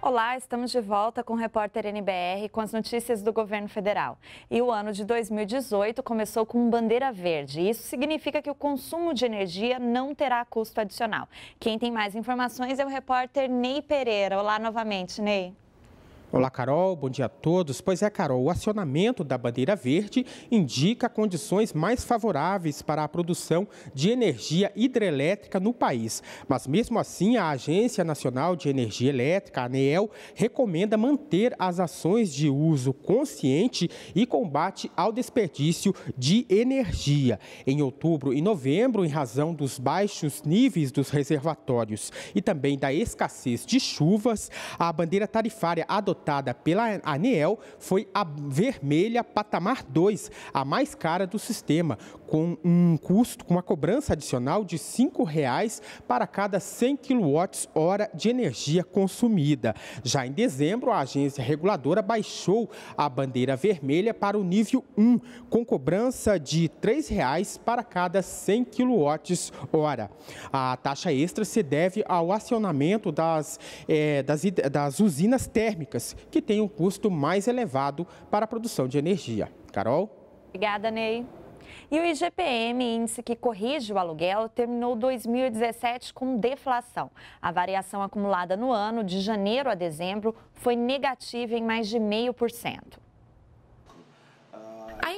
Olá, estamos de volta com o repórter NBR com as notícias do governo federal. E o ano de 2018 começou com bandeira verde. Isso significa que o consumo de energia não terá custo adicional. Quem tem mais informações é o repórter Ney Pereira. Olá novamente, Ney. Olá, Carol. Bom dia a todos. Pois é, Carol, o acionamento da bandeira verde indica condições mais favoráveis para a produção de energia hidrelétrica no país. Mas, mesmo assim, a Agência Nacional de Energia Elétrica, ANEEL, recomenda manter as ações de uso consciente e combate ao desperdício de energia. Em outubro e novembro, em razão dos baixos níveis dos reservatórios e também da escassez de chuvas, a bandeira tarifária adotada adotada pela ANEEL foi a vermelha patamar 2, a mais cara do sistema, com um custo, com uma cobrança adicional de R$ 5,00 para cada 100 kWh de energia consumida. Já em dezembro, a agência reguladora baixou a bandeira vermelha para o nível 1, com cobrança de R$ 3,00 para cada 100 kWh. A taxa extra se deve ao acionamento das, é, das, das usinas térmicas que têm um custo mais elevado para a produção de energia. Carol? Obrigada, Ney. E o IGPM, índice que corrige o aluguel, terminou 2017 com deflação. A variação acumulada no ano, de janeiro a dezembro, foi negativa em mais de 0,5%.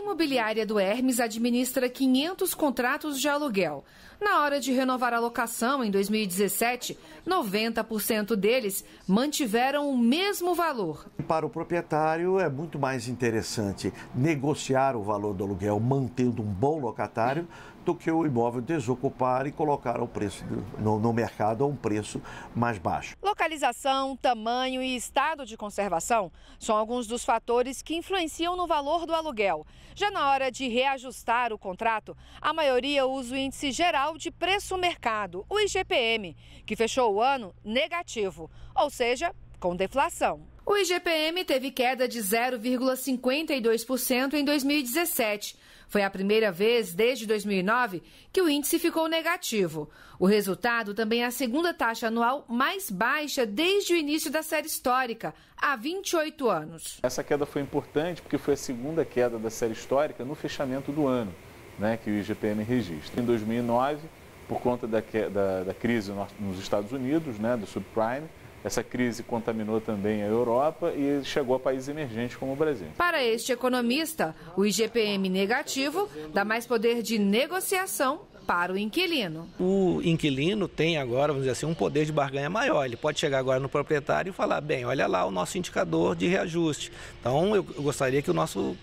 Imobiliária do Hermes administra 500 contratos de aluguel. Na hora de renovar a locação em 2017, 90% deles mantiveram o mesmo valor. Para o proprietário é muito mais interessante negociar o valor do aluguel mantendo um bom locatário do que o imóvel desocupar e colocar o preço no, no mercado a um preço mais baixo. Localização, tamanho e estado de conservação são alguns dos fatores que influenciam no valor do aluguel. Já na hora de reajustar o contrato, a maioria usa o índice geral de preço mercado, o IGPM, que fechou o ano negativo, ou seja, com deflação. O IGPM teve queda de 0,52% em 2017 foi a primeira vez desde 2009 que o índice ficou negativo. O resultado também é a segunda taxa anual mais baixa desde o início da série histórica, há 28 anos. Essa queda foi importante porque foi a segunda queda da série histórica no fechamento do ano, né, que o IGPM registra. Em 2009, por conta da, da, da crise nos Estados Unidos, né, do subprime, essa crise contaminou também a Europa e chegou a países emergentes como o Brasil. Para este economista, o IGPM negativo dá mais poder de negociação para o inquilino. O inquilino tem agora, vamos dizer assim, um poder de barganha maior. Ele pode chegar agora no proprietário e falar: bem, olha lá o nosso indicador de reajuste. Então, eu gostaria que o nosso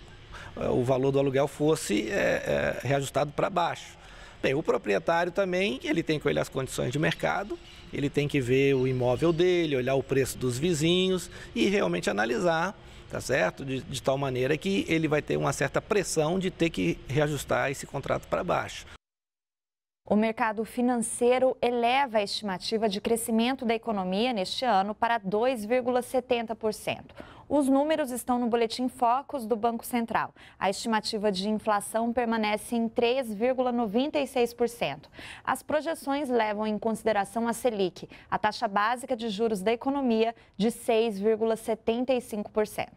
eh, o valor do aluguel fosse é, é, reajustado para baixo. Bem, o proprietário também ele tem que olhar as condições de mercado ele tem que ver o imóvel dele, olhar o preço dos vizinhos e realmente analisar, tá certo? De, de tal maneira que ele vai ter uma certa pressão de ter que reajustar esse contrato para baixo. O mercado financeiro eleva a estimativa de crescimento da economia neste ano para 2,70%. Os números estão no boletim Focus do Banco Central. A estimativa de inflação permanece em 3,96%. As projeções levam em consideração a Selic, a taxa básica de juros da economia, de 6,75%.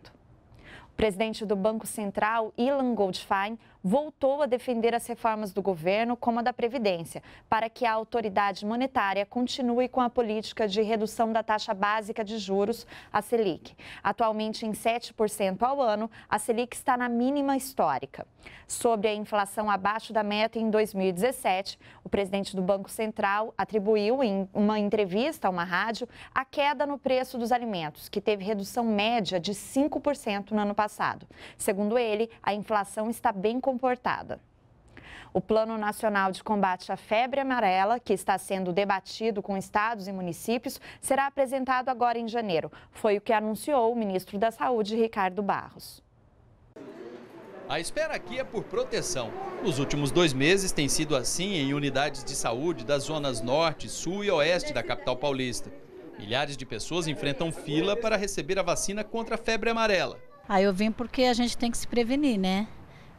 O presidente do Banco Central, Ilan Goldfein, voltou a defender as reformas do governo, como a da Previdência, para que a autoridade monetária continue com a política de redução da taxa básica de juros, a Selic. Atualmente em 7% ao ano, a Selic está na mínima histórica. Sobre a inflação abaixo da meta em 2017, o presidente do Banco Central atribuiu em uma entrevista a uma rádio a queda no preço dos alimentos, que teve redução média de 5% no ano passado. Segundo ele, a inflação está bem comportada. O Plano Nacional de Combate à Febre Amarela, que está sendo debatido com estados e municípios, será apresentado agora em janeiro. Foi o que anunciou o ministro da Saúde, Ricardo Barros. A espera aqui é por proteção. Nos últimos dois meses tem sido assim em unidades de saúde das zonas norte, sul e oeste da capital paulista. Milhares de pessoas enfrentam fila para receber a vacina contra a febre amarela. Aí eu vim porque a gente tem que se prevenir, né?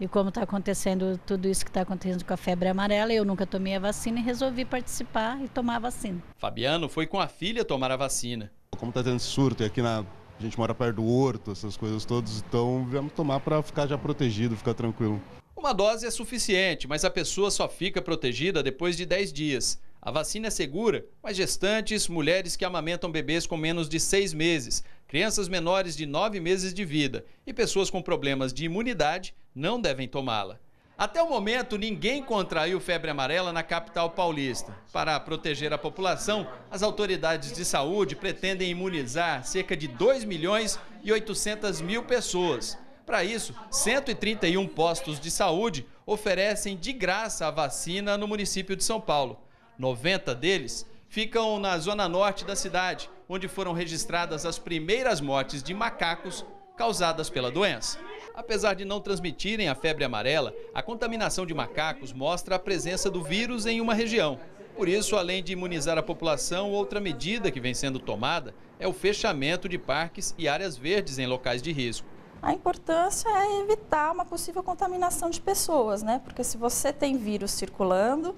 E como está acontecendo tudo isso que está acontecendo com a febre amarela, eu nunca tomei a vacina e resolvi participar e tomar a vacina. Fabiano foi com a filha tomar a vacina. Como está tendo surto e aqui na, a gente mora perto do horto, essas coisas todas, então vamos tomar para ficar já protegido, ficar tranquilo. Uma dose é suficiente, mas a pessoa só fica protegida depois de 10 dias. A vacina é segura, mas gestantes, mulheres que amamentam bebês com menos de seis meses, crianças menores de nove meses de vida e pessoas com problemas de imunidade não devem tomá-la. Até o momento, ninguém contraiu febre amarela na capital paulista. Para proteger a população, as autoridades de saúde pretendem imunizar cerca de 2 milhões e 800 mil pessoas. Para isso, 131 postos de saúde oferecem de graça a vacina no município de São Paulo. 90 deles ficam na zona norte da cidade, onde foram registradas as primeiras mortes de macacos causadas pela doença. Apesar de não transmitirem a febre amarela, a contaminação de macacos mostra a presença do vírus em uma região. Por isso, além de imunizar a população, outra medida que vem sendo tomada é o fechamento de parques e áreas verdes em locais de risco. A importância é evitar uma possível contaminação de pessoas, né? Porque se você tem vírus circulando,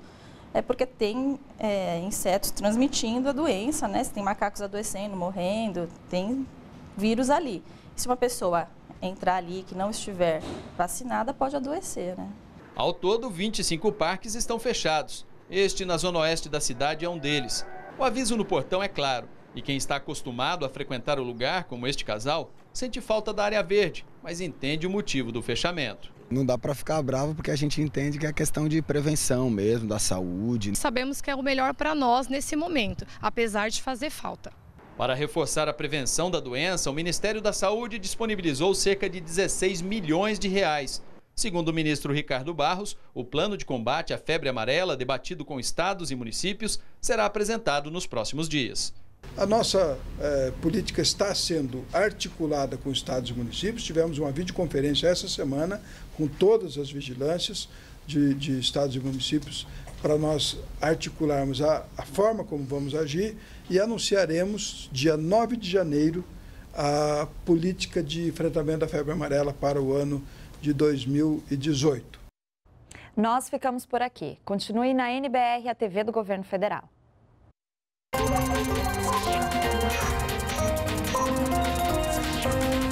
é porque tem é, insetos transmitindo a doença, né? Se tem macacos adoecendo, morrendo, tem vírus ali. Se uma pessoa entrar ali que não estiver vacinada, pode adoecer, né? Ao todo, 25 parques estão fechados. Este, na zona oeste da cidade, é um deles. O aviso no portão é claro, e quem está acostumado a frequentar o lugar, como este casal, sente falta da área verde, mas entende o motivo do fechamento. Não dá para ficar bravo porque a gente entende que é questão de prevenção mesmo, da saúde. Sabemos que é o melhor para nós nesse momento, apesar de fazer falta. Para reforçar a prevenção da doença, o Ministério da Saúde disponibilizou cerca de 16 milhões de reais. Segundo o ministro Ricardo Barros, o plano de combate à febre amarela, debatido com estados e municípios, será apresentado nos próximos dias. A nossa eh, política está sendo articulada com estados e municípios. Tivemos uma videoconferência essa semana com todas as vigilâncias de, de estados e municípios para nós articularmos a, a, forma como vamos agir e anunciaremos, dia 9 de janeiro, a política de enfrentamento da febre amarela para o ano de 2018. Nós ficamos por aqui. Continue na NBR, a TV do Governo Federal. Thank you.